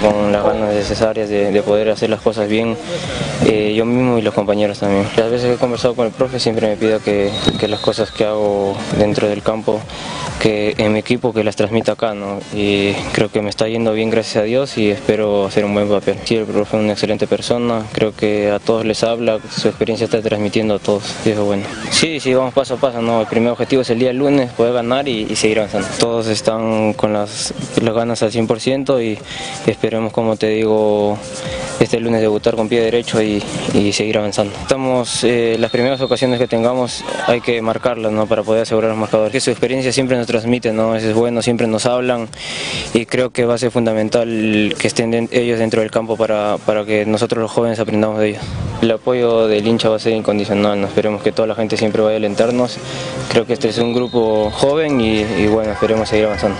con las ganas necesarias de, de poder hacer las cosas bien eh, yo mismo y los compañeros también. Las veces que he conversado con el profe siempre me pido que, que las cosas que hago dentro del campo, que en mi equipo, que las transmita acá, ¿no? Y creo que me está yendo bien gracias a Dios y espero hacer un buen papel. Sí, el profe es una excelente persona, creo que a todos les habla, su experiencia está transmitiendo a todos y eso es bueno. Sí, sí, vamos paso a paso, ¿no? El primer objetivo es el día lunes, poder ganar y, y seguir avanzando. Todos están con las, las ganas al 100% y esperemos, como te digo, este lunes debutar con pie derecho y, seguir avanzando. Estamos, eh, las primeras ocasiones que tengamos hay que marcarlas ¿no? para poder asegurar los marcadores. Que su experiencia siempre nos transmite, ¿no? Eso es bueno, siempre nos hablan y creo que va a ser fundamental que estén ellos dentro del campo para, para que nosotros los jóvenes aprendamos de ellos. El apoyo del hincha va a ser incondicional, esperemos que toda la gente siempre vaya a alentarnos. Creo que este es un grupo joven y bueno, esperemos seguir avanzando.